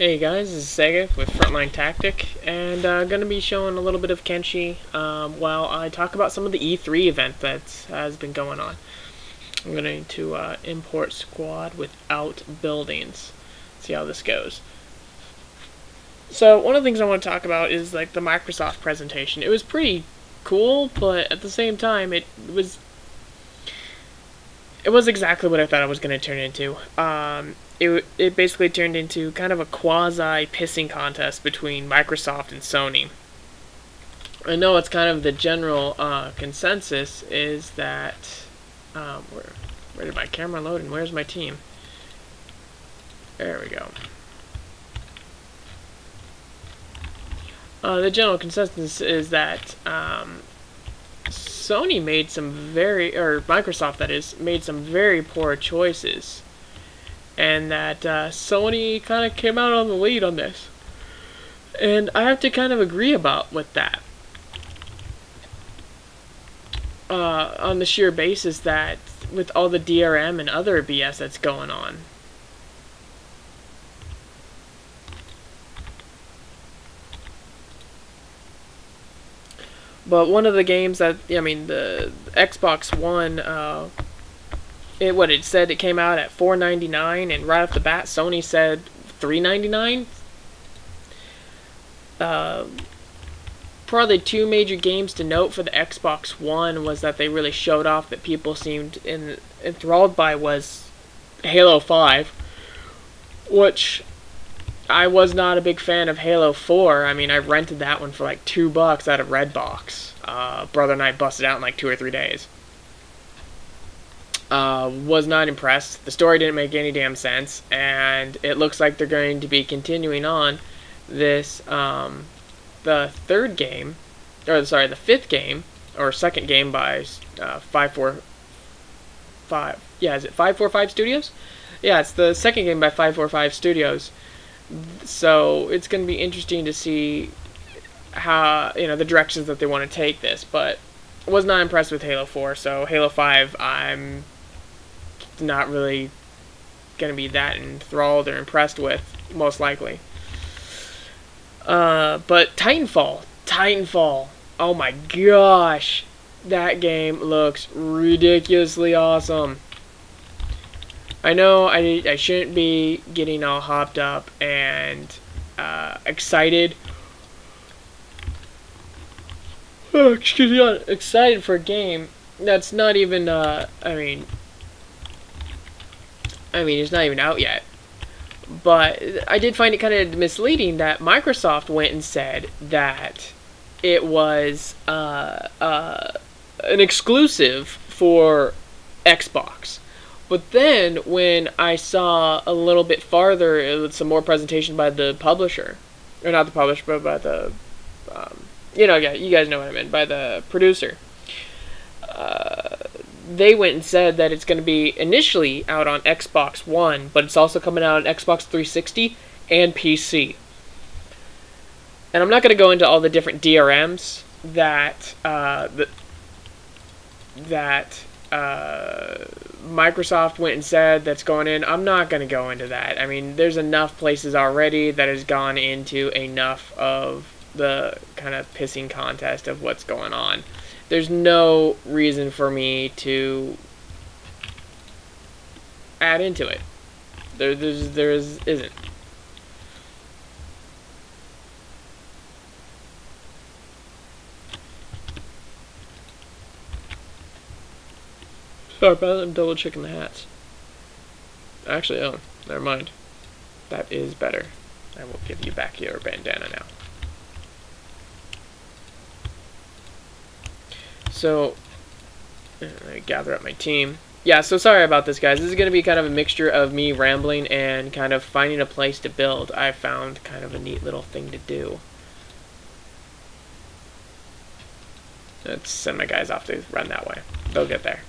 Hey guys, this is Segef with Frontline Tactic, and I'm uh, going to be showing a little bit of Kenshi um, while I talk about some of the E3 event that has been going on. I'm going to uh, import squad without buildings. See how this goes. So one of the things I want to talk about is like the Microsoft presentation. It was pretty cool, but at the same time, it was it was exactly what I thought it was going to turn into. Um, it, it basically turned into kind of a quasi pissing contest between Microsoft and Sony. I know it's kind of the general uh, consensus is that um, where where did my camera load and where's my team? There we go. Uh, the general consensus is that um, Sony made some very, or Microsoft that is, made some very poor choices and that uh, Sony kind of came out on the lead on this. And I have to kind of agree about with that. Uh, on the sheer basis that with all the DRM and other BS that's going on. But one of the games that, I mean, the Xbox One uh, it what it said it came out at 4.99 and right off the bat Sony said 3.99 uh, probably two major games to note for the Xbox One was that they really showed off that people seemed in, enthralled by was Halo 5 which I was not a big fan of Halo 4 I mean I rented that one for like two bucks out of Redbox. Uh, brother and I busted out in like two or three days uh, was not impressed. The story didn't make any damn sense, and it looks like they're going to be continuing on this um, the third game, or sorry, the fifth game or second game by uh, five four five. Yeah, is it five four five Studios? Yeah, it's the second game by five four five Studios. So it's going to be interesting to see how you know the directions that they want to take this, but was not impressed with Halo 4, so Halo 5 I'm not really going to be that enthralled or impressed with, most likely. Uh, but Titanfall, Titanfall, oh my gosh, that game looks ridiculously awesome. I know I, I shouldn't be getting all hopped up and uh, excited. Oh, excuse me, excited for a game that's not even, uh, I mean, I mean, it's not even out yet. But I did find it kind of misleading that Microsoft went and said that it was uh, uh, an exclusive for Xbox. But then when I saw a little bit farther, some more presentation by the publisher, or not the publisher, but by the, um, you know, yeah, you guys know what I meant, by the producer. Uh, they went and said that it's going to be initially out on Xbox One, but it's also coming out on Xbox 360 and PC. And I'm not going to go into all the different DRMs that uh, that, that uh, Microsoft went and said that's going in. I'm not going to go into that. I mean, there's enough places already that has gone into enough of the kind of pissing contest of what's going on there's no reason for me to add into it. There, there's, there is, isn't. Sorry I'm double checking the hats. Actually, oh, never mind. That is better. I will give you back your bandana now. So, I gather up my team. Yeah, so sorry about this, guys. This is going to be kind of a mixture of me rambling and kind of finding a place to build. I found kind of a neat little thing to do. Let's send my guys off to run that way. They'll get there.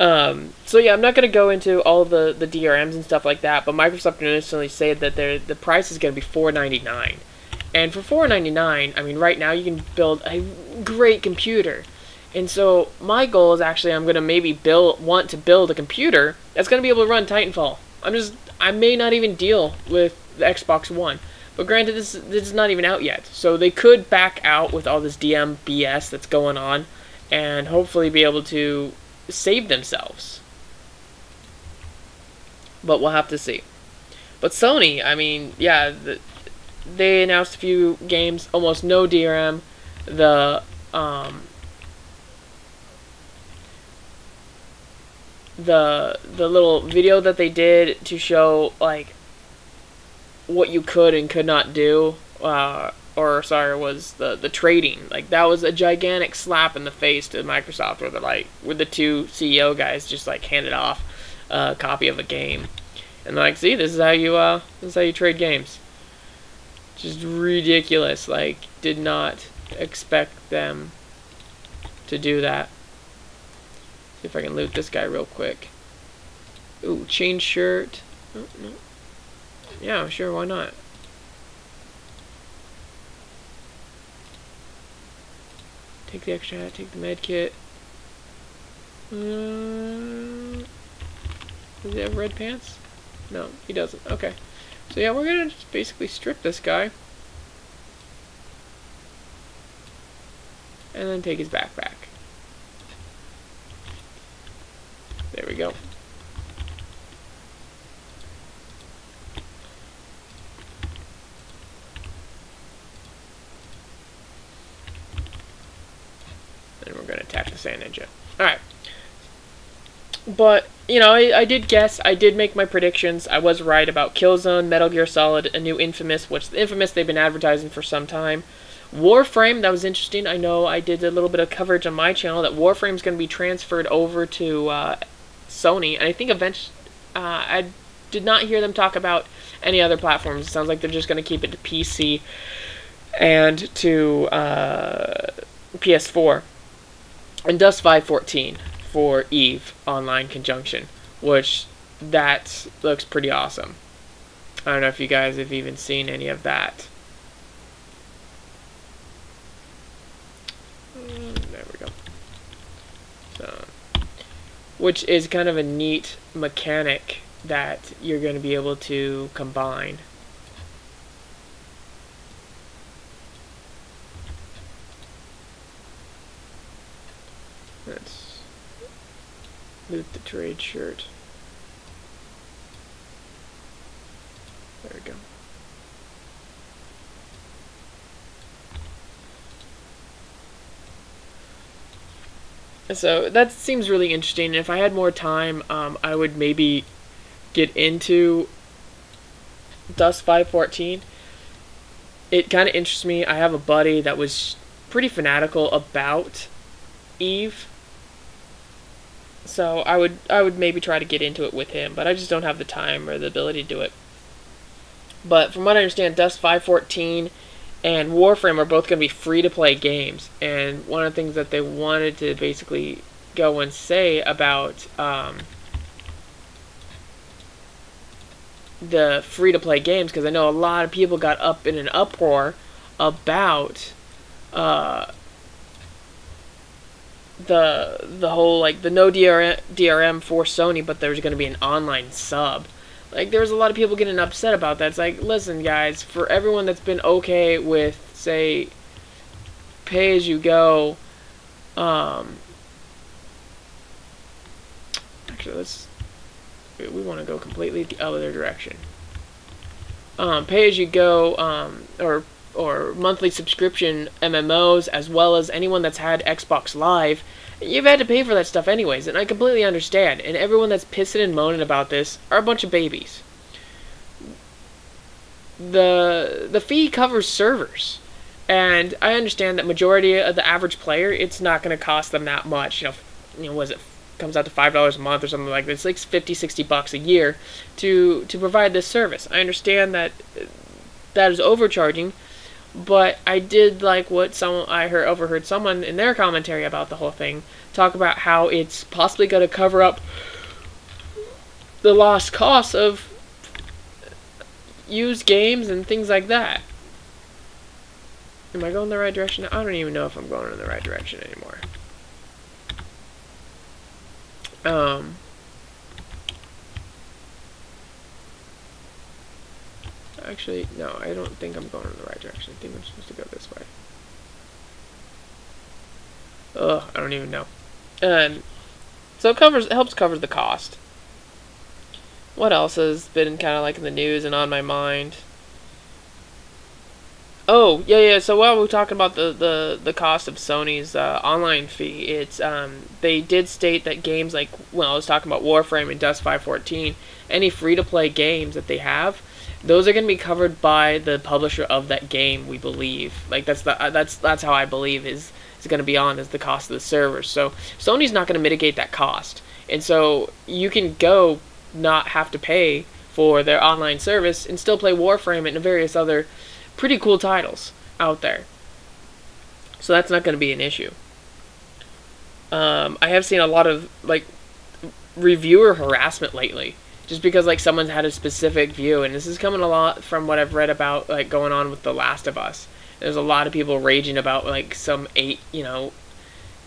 Um, so yeah, I'm not going to go into all the, the DRMs and stuff like that, but Microsoft initially said that the price is going to be $4.99. And for $4.99, I mean, right now you can build a great computer. And so my goal is actually I'm going to maybe build want to build a computer that's going to be able to run Titanfall. I'm just I may not even deal with the Xbox One. But granted, this this is not even out yet, so they could back out with all this DM BS that's going on, and hopefully be able to save themselves. But we'll have to see. But Sony, I mean, yeah, the, they announced a few games, almost no DRM. The um, the the little video that they did to show like what you could and could not do, uh, or sorry, was the the trading. Like that was a gigantic slap in the face to Microsoft, where they're like, where the two CEO guys just like handed off a copy of a game, and like, see, this is how you uh, this is how you trade games. Just ridiculous. Like, did not expect them to do that. See if I can loot this guy real quick. Ooh, chain shirt. Oh. Yeah, sure, why not? Take the extra hat, take the med kit. Uh, does he have red pants? No, he doesn't. Okay. So yeah, we're gonna just basically strip this guy. And then take his backpack. There we go. And we're going to attack the Sand Ninja. Alright. But, you know, I, I, did guess. I did make my predictions. I was right about Killzone, Metal Gear Solid, a new Infamous, which the Infamous they've been advertising for some time. Warframe, that was interesting. I know I did a little bit of coverage on my channel that Warframe's going to be transferred over to uh, Sony, and I think eventually, uh, I did not hear them talk about any other platforms. It sounds like they're just going to keep it to PC and to uh, PS4. And Dust 514 for Eve Online Conjunction, which that looks pretty awesome. I don't know if you guys have even seen any of that. Mm, there we go. Which is kind of a neat mechanic that you're going to be able to combine. Let's loot the trade shirt. There we go. So that seems really interesting. If I had more time, um, I would maybe get into Dust 514. It kind of interests me. I have a buddy that was pretty fanatical about Eve. So I would I would maybe try to get into it with him, but I just don't have the time or the ability to do it. But from what I understand, Dust 514 and Warframe are both going to be free to play games. And one of the things that they wanted to basically go and say about um, the free to play games, because I know a lot of people got up in an uproar about uh, the the whole like the no DRM, DRM for Sony, but there's going to be an online sub. Like, there's a lot of people getting upset about that. It's like, listen, guys, for everyone that's been okay with, say, pay as you go, um, actually, let's, we want to go completely the other direction. Um, pay as you go, um, or or monthly subscription MMOs, as well as anyone that's had Xbox Live, You've had to pay for that stuff anyways, and I completely understand. And everyone that's pissing and moaning about this are a bunch of babies. The the fee covers servers. And I understand that majority of the average player, it's not going to cost them that much. You know, you know, was it comes out to five dollars a month or something like that. It's like 50, 60 bucks a year to to provide this service. I understand that uh, that is overcharging, but I did like what some I heard overheard someone in their commentary about the whole thing talk about how it's possibly going to cover up the lost costs of used games and things like that. Am I going the right direction? I don't even know if I'm going in the right direction anymore. Um, actually, no, I don't think I'm going in the right direction. I think I'm supposed to go this way. Ugh, I don't even know. And so it covers it helps cover the cost. What else has been kind of like in the news and on my mind? Oh yeah yeah. So while we're talking about the the, the cost of Sony's uh, online fee, it's um they did state that games like well I was talking about Warframe and Dust 514, any free to play games that they have, those are going to be covered by the publisher of that game. We believe like that's the uh, that's that's how I believe is is going to be on is the cost of the server. So Sony's not going to mitigate that cost, and so you can go not have to pay for their online service and still play Warframe and various other pretty cool titles out there. So that's not going to be an issue. Um, I have seen a lot of like reviewer harassment lately, just because like someone's had a specific view, and this is coming a lot from what I've read about like going on with The Last of Us. There's a lot of people raging about like some eight, you know,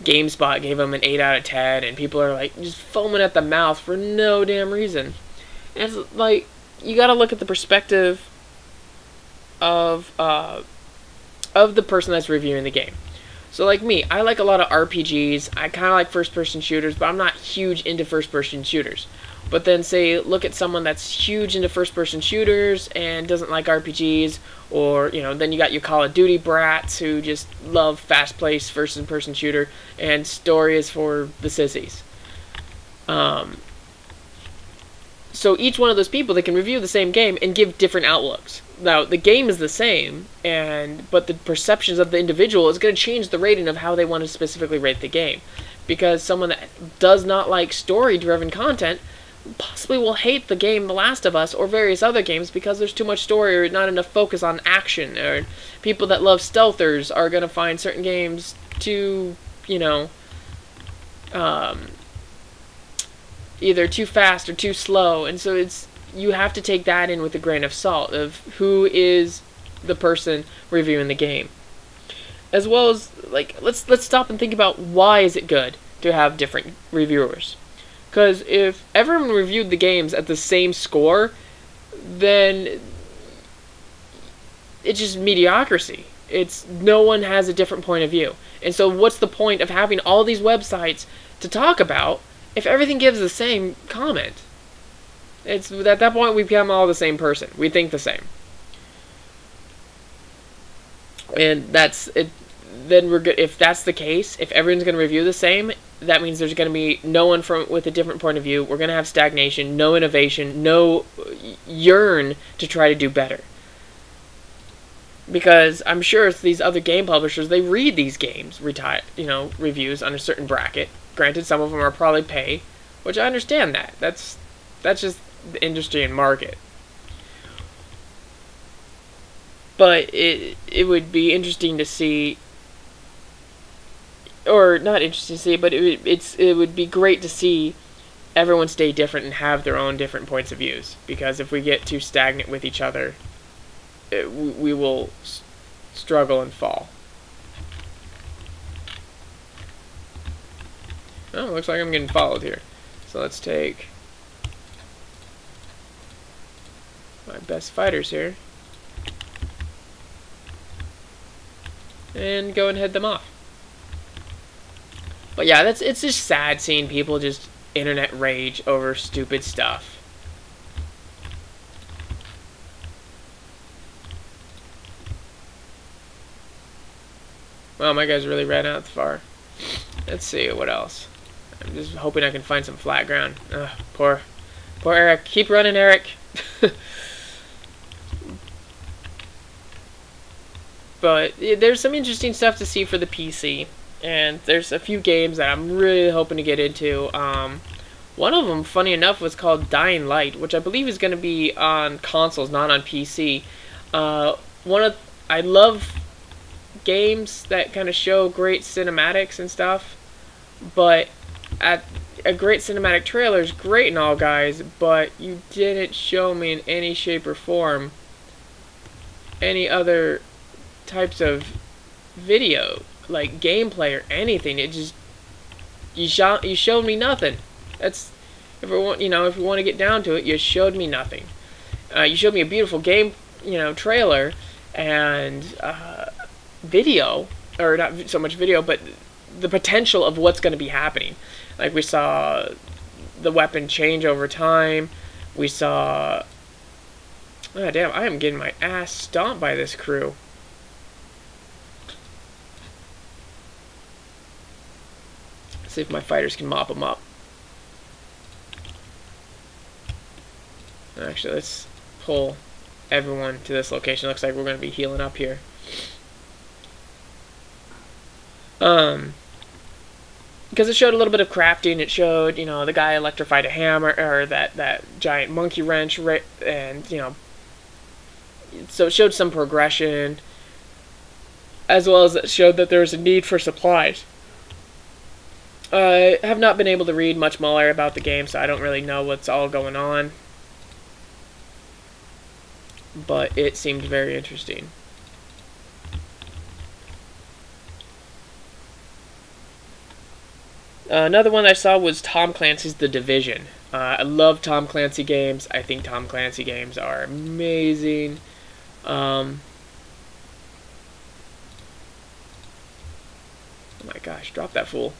GameSpot gave them an eight out of ten, and people are like just foaming at the mouth for no damn reason. And it's like you got to look at the perspective of uh, of the person that's reviewing the game. So like me, I like a lot of RPGs. I kind of like first-person shooters, but I'm not huge into first-person shooters. But then say look at someone that's huge into first-person shooters and doesn't like RPGs, or you know, then you got your Call of Duty brats who just love fast-paced first-person shooter, and story is for the sissies. Um, so each one of those people, they can review the same game and give different outlooks. Now, the game is the same, and but the perceptions of the individual is going to change the rating of how they want to specifically rate the game. Because someone that does not like story-driven content possibly will hate the game The Last of Us or various other games because there's too much story or not enough focus on action. Or people that love stealthers are going to find certain games too, you know, um, either too fast or too slow, and so it's you have to take that in with a grain of salt of who is the person reviewing the game, as well as like let's let's stop and think about why is it good to have different reviewers, because if everyone reviewed the games at the same score, then it's just mediocrity. It's no one has a different point of view. And so what's the point of having all these websites to talk about if everything gives the same comment, it's at that point we become all the same person. We think the same, and that's it. Then we're good. If that's the case, if everyone's going to review the same, that means there's going to be no one from with a different point of view. We're going to have stagnation, no innovation, no yearn to try to do better. Because I'm sure these other game publishers, they read these games, retire, you know, reviews on a certain bracket, Granted, some of them are probably pay, which I understand that. That's that's just the industry and market. But it it would be interesting to see, or not interesting to see, but it it's it would be great to see everyone stay different and have their own different points of views. Because if we get too stagnant with each other, it, we, we will struggle and fall. Oh, looks like I'm getting followed here. So let's take my best fighters here. And go and head them off. But yeah, that's it's just sad seeing people just internet rage over stupid stuff. Well, my guys really ran out far. Let's see, what else? I'm just hoping I can find some flat ground. Ugh, poor, poor Eric. Keep running, Eric. but there's some interesting stuff to see for the PC, and there's a few games that I'm really hoping to get into. Um, one of them, funny enough, was called Dying Light, which I believe is going to be on consoles, not on PC. Uh, one of I love games that kind of show great cinematics and stuff, but at a great cinematic trailer is great and all, guys, but you didn't show me in any shape or form any other types of video, like gameplay or anything. It just you shot you showed me nothing. That's if we want, you know, if we want to get down to it, you showed me nothing. Uh, you showed me a beautiful game you know, trailer and uh, video, or not so much video, but the potential of what's going to be happening. Like we saw the weapon change over time. We saw. Oh, damn, I am getting my ass stomped by this crew. See if my fighters can mop them up. Actually, let's pull everyone to this location. Looks like we're going to be healing up here. Um, because it showed a little bit of crafting. It showed, you know, the guy electrified a hammer or that that giant monkey wrench? And you know, so it showed some progression, as well as it showed that there was a need for supplies. I have not been able to read much more about the game, so I don't really know what's all going on. But it seemed very interesting. Uh, another one I saw was Tom Clancy's The Division. Uh, I love Tom Clancy games. I think Tom Clancy games are amazing. Um, oh my gosh, drop that fool.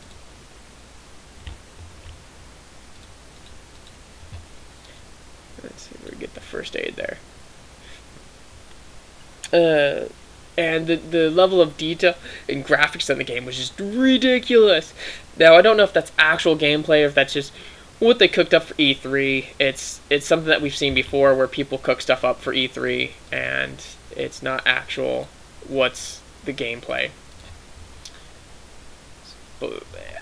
Get the first aid there. Uh, and the, the level of detail and graphics in the game was just ridiculous. Now I don't know if that's actual gameplay or if that's just what they cooked up for E3. It's it's something that we've seen before where people cook stuff up for E3 and it's not actual what's the gameplay.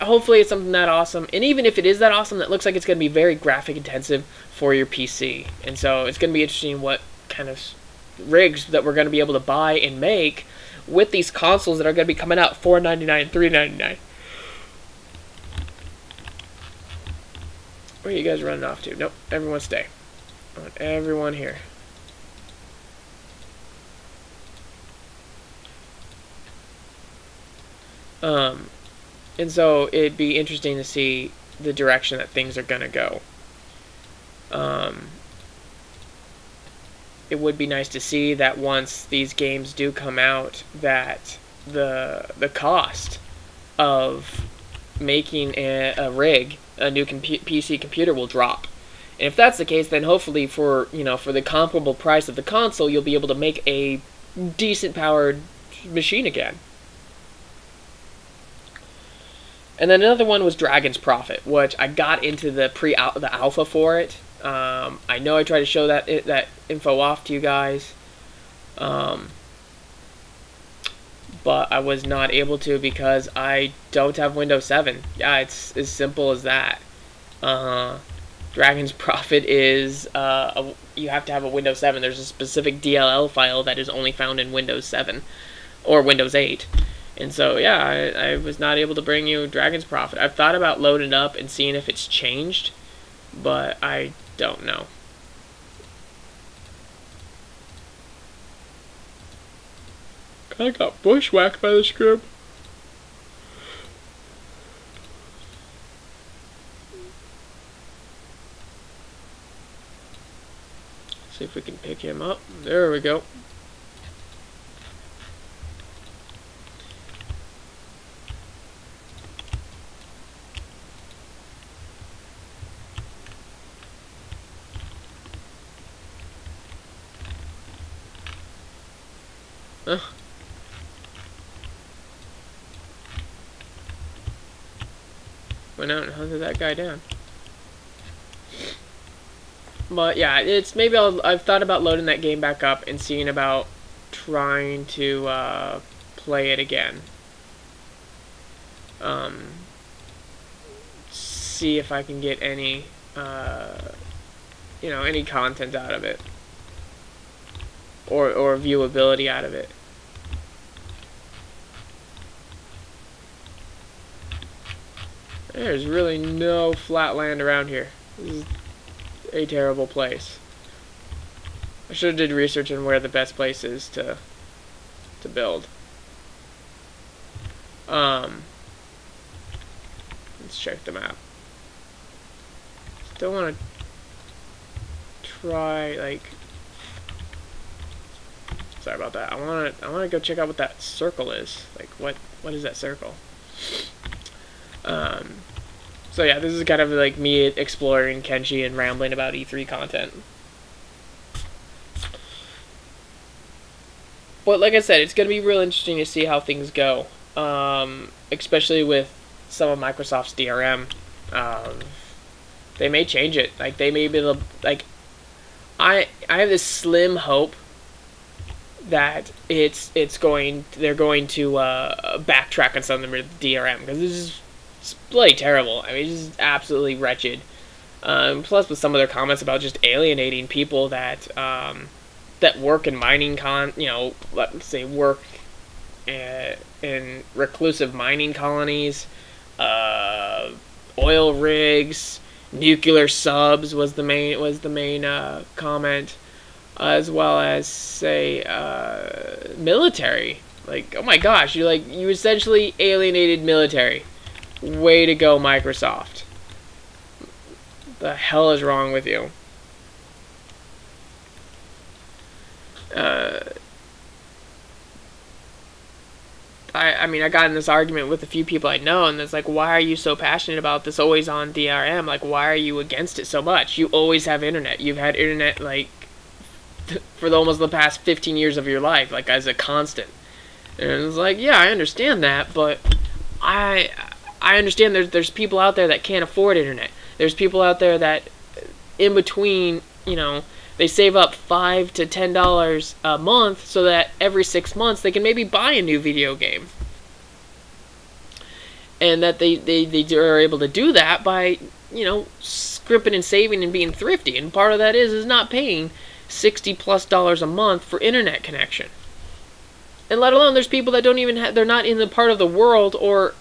Hopefully it's something that awesome. And even if it is that awesome, that looks like it's going to be very graphic intensive for your PC. And so it's going to be interesting what kind of rigs that we're going to be able to buy and make with these consoles that are going to be coming out $4.99 and $3.99. Where are you guys running off to? Nope, everyone stay. I want everyone here. Um, and so it'd be interesting to see the direction that things are going to go. Um, it would be nice to see that once these games do come out, that the the cost of making a, a rig, a new PC computer, will drop. And if that's the case, then hopefully for you know for the comparable price of the console, you'll be able to make a decent powered machine again. And then another one was Dragon's Prophet, which I got into the pre the alpha for it. Um, I know I tried to show that that info off to you guys, um, but I was not able to because I don't have Windows 7. Yeah, it's as simple as that. Uh, Dragon's Prophet is uh, a, you have to have a Windows 7. There's a specific DLL file that is only found in Windows 7 or Windows 8. And so, yeah, I, I was not able to bring you Dragon's Prophet. I've thought about loading up and seeing if it's changed, but I don't know. I got bushwhacked by this group. See if we can pick him up. There we go. Ugh. Went out and hunted that guy down. But yeah, it's maybe I'll, I've thought about loading that game back up and seeing about trying to uh, play it again. Um, see if I can get any, uh, you know, any content out of it, or or viewability out of it. There's really no flat land around here. This is a terrible place. I should have did research on where the best place is to to build. Um, let's check the map. Still want to try like Sorry about that. I want to I want to go check out what that circle is. Like what what is that circle? Um so yeah, this is kind of like me exploring Kenshi and rambling about E3 content. But like I said, it's going to be real interesting to see how things go, um, especially with some of Microsoft's DRM. Um, they may change it. Like they may be able, like I I have this slim hope that it's it's going they're going to uh, backtrack on some of the DRM because this is it's bloody terrible. I mean, it's just absolutely wretched. Um, plus, with some of their comments about just alienating people that um, that work in mining con, you know, let's say work uh, in reclusive mining colonies, uh, oil rigs, nuclear subs was the main was the main uh, comment, as well as say uh, military. Like, oh my gosh, you like you essentially alienated military. Way to go, Microsoft. The hell is wrong with you? Uh, I, I mean, I got in this argument with a few people I know, and it's like, why are you so passionate about this always on DRM? Like, why are you against it so much? You always have internet. You've had internet, like, for almost the past 15 years of your life, like, as a constant. And it's like, yeah, I understand that, but I I understand there's there's people out there that can't afford internet. There's people out there that uh, in between, you know, they save up five to ten dollars a month so that every six months they can maybe buy a new video game. And that they, they, they are able to do that by, you know, scrimping and saving and being thrifty. And part of that is is not paying sixty plus dollars a month for internet connection. And let alone there's people that don't even have they're not in the part of the world or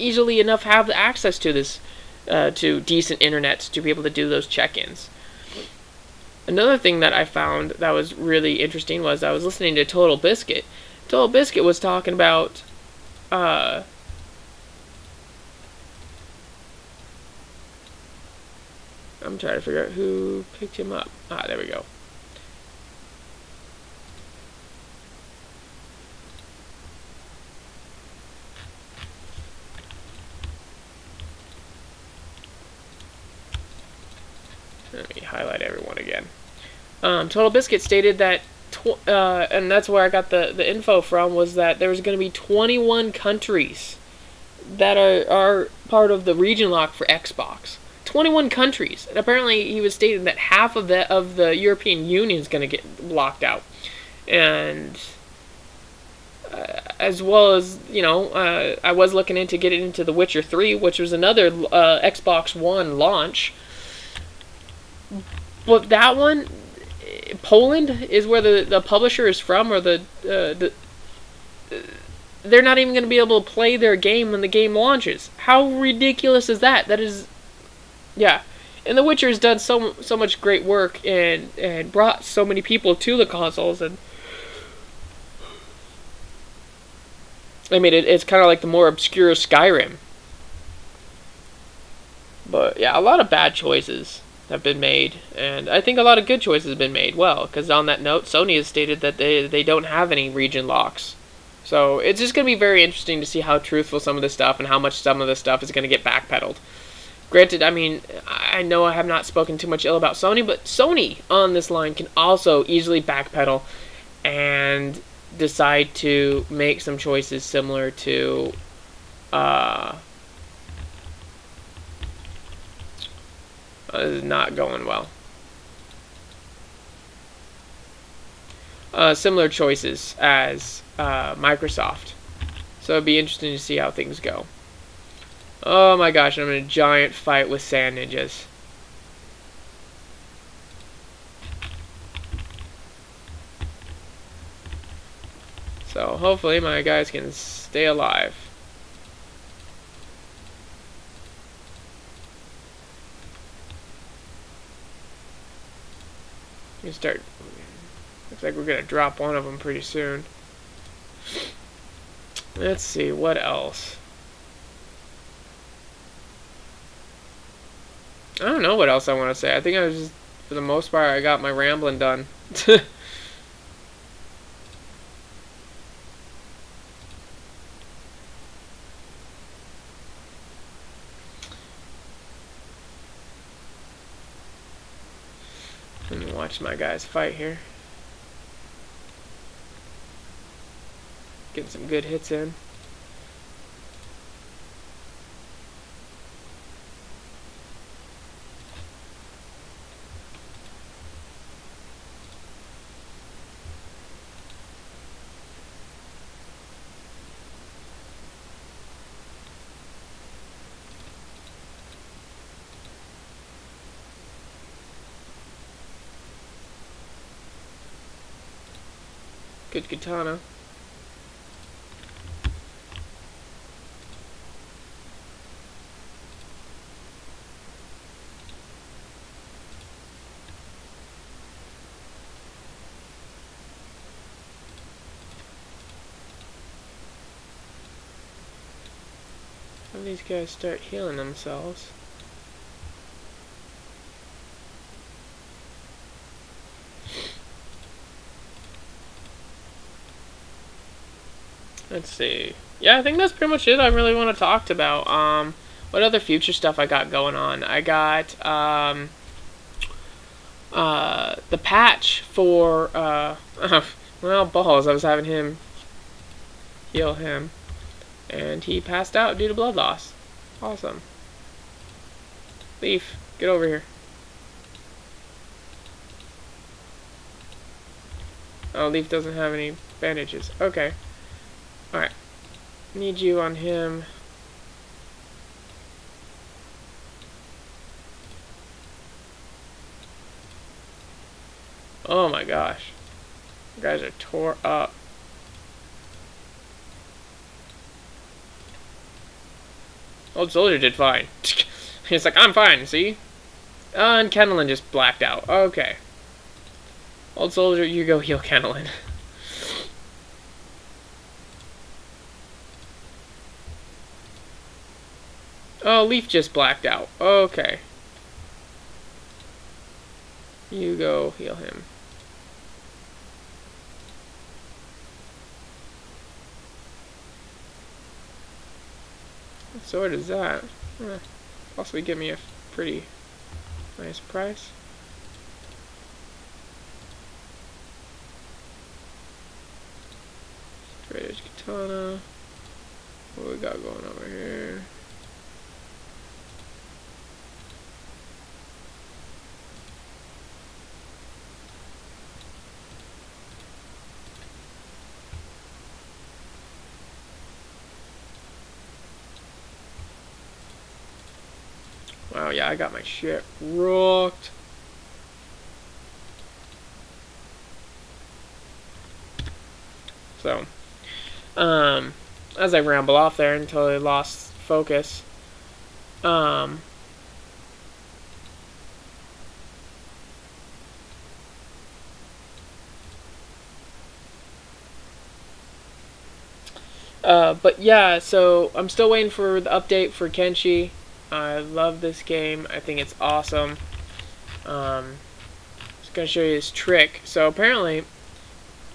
easily enough have access to this, uh, to decent internet to be able to do those check-ins. Another thing that I found that was really interesting was I was listening to Total Biscuit. Total Biscuit was talking about, uh, I'm trying to figure out who picked him up. Ah, there we go. Let me highlight everyone again. Um, Total Biscuit stated that, uh, and that's where I got the, the info from, was that there was going to be 21 countries that are, are part of the region lock for Xbox. 21 countries. And apparently he was stating that half of the, of the European Union is going to get blocked out. And uh, as well as, you know, uh, I was looking into getting into The Witcher 3, which was another uh, Xbox One launch. But that one, Poland is where the, the publisher is from, or the uh, the. They're not even going to be able to play their game when the game launches. How ridiculous is that? That is, yeah. And The Witcher has done so so much great work and and brought so many people to the consoles and. I mean, it, it's kind of like the more obscure Skyrim. But yeah, a lot of bad choices have been made, and I think a lot of good choices have been made. Well, because on that note, Sony has stated that they they don't have any region locks, so it's just going to be very interesting to see how truthful some of this stuff and how much some of this stuff is going to get backpedaled. Granted, I mean, I know I have not spoken too much ill about Sony, but Sony on this line can also easily backpedal and decide to make some choices similar to uh, is not going well. Uh, similar choices as uh, Microsoft. So it'd be interesting to see how things go. Oh my gosh, I'm in a giant fight with sand ninjas. So hopefully my guys can stay alive. Start. Looks like we're gonna drop one of them pretty soon. Let's see what else. I don't know what else I want to say. I think I was just, for the most part, I got my rambling done. my guys fight here. Getting some good hits in. Katana. How these guys start healing themselves? Let's see. Yeah, I think that's pretty much it I really want to talk about. Um, what other future stuff I got going on? I got um, uh, the patch for uh, well balls. I was having him heal him, and he passed out due to blood loss. Awesome. Leaf, get over here. Oh, Leaf doesn't have any bandages. Okay. Alright. Need you on him. Oh my gosh. You guys are tore up. Old soldier did fine. He's like, I'm fine, see? Uh, and Kennelin just blacked out. Okay. Old soldier, you go heal Kennelin. Oh, Leaf just blacked out. Okay. You go heal him. What sword is that? Eh, possibly give me a pretty nice price. Straight edge katana. What we got going over here? Wow, yeah, I got my shit rocked. So, um, as I ramble off there until I lost focus, um, uh, but yeah, so I'm still waiting for the update for Kenshi. I love this game. I think it's awesome. Um, just gonna show you this trick. So apparently,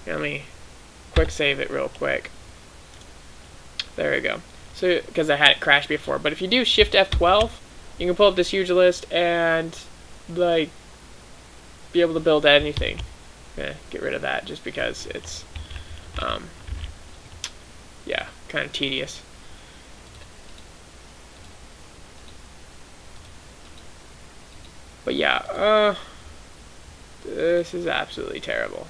let me quick save it real quick. There we go. So because I had it crash before, but if you do Shift F12, you can pull up this huge list and like be able to build anything. Yeah, get rid of that just because it's um, yeah, kind of tedious. But yeah, uh, this is absolutely terrible.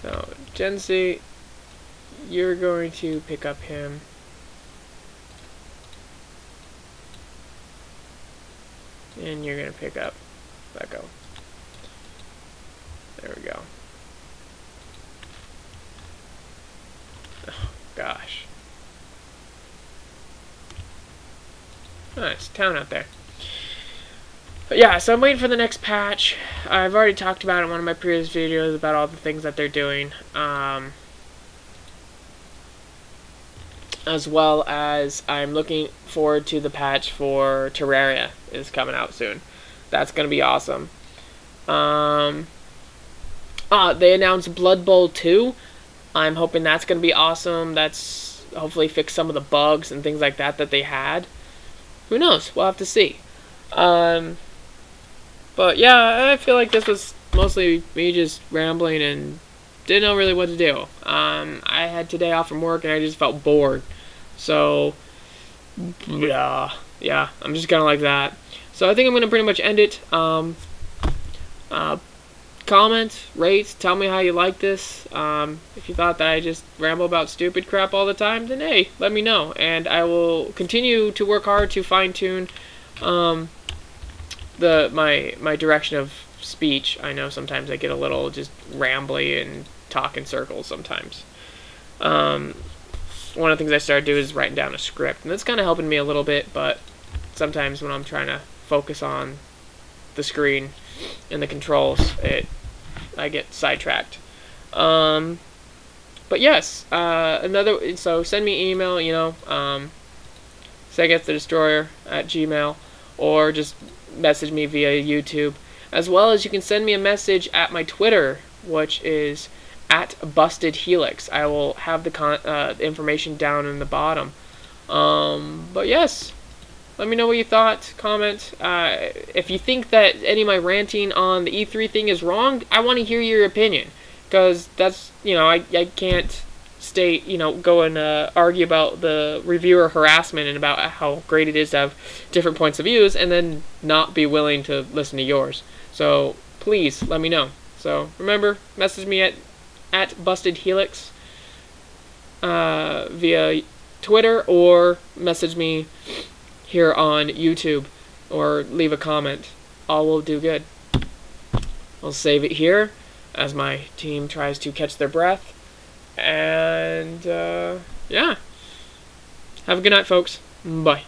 So, Gensi, you're going to pick up him. And you're going to pick up. There go. Oh, gosh. Nice town out there. But yeah, so I'm waiting for the next patch. I've already talked about it in one of my previous videos about all the things that they're doing. Um, as well as I'm looking forward to the patch for Terraria is coming out soon. That's going to be awesome. Um, Uh, they announced Blood Bowl 2. I'm hoping that's going to be awesome. That's hopefully fix some of the bugs and things like that that they had. Who knows? We'll have to see. Um, but yeah, I feel like this was mostly me just rambling and didn't know really what to do. Um, I had today off from work and I just felt bored. So, yeah, yeah, I'm just kind of like that. So I think I'm going to pretty much end it. Um, uh, comment, rate, tell me how you like this. Um, if you thought that I just ramble about stupid crap all the time, then hey, let me know. And I will continue to work hard to fine tune um, the my my direction of speech. I know sometimes I get a little just rambly and talk in circles sometimes. Um, one of the things I started to do is writing down a script, and that's kind of helping me a little bit. But sometimes when I'm trying to focus on the screen and the controls, it I get sidetracked. Um, but yes, uh, another. So send me email. You know, um, Segef the Destroyer at Gmail, or just message me via YouTube. As well as you can send me a message at my Twitter, which is at Busted Helix. I will have the con- uh, information down in the bottom. Um, but yes, let me know what you thought. Comment. Uh, if you think that any of my ranting on the E3 thing is wrong, I want to hear your opinion. Because that's, you know, I, I can't state, you know, go and uh, argue about the reviewer harassment and about how great it is to have different points of views and then not be willing to listen to yours. So please let me know. So remember, message me at at Busted Helix uh, via Twitter or message me here on YouTube or leave a comment. All will do good. I'll save it here as my team tries to catch their breath. And uh, yeah. Have a good night, folks. Bye.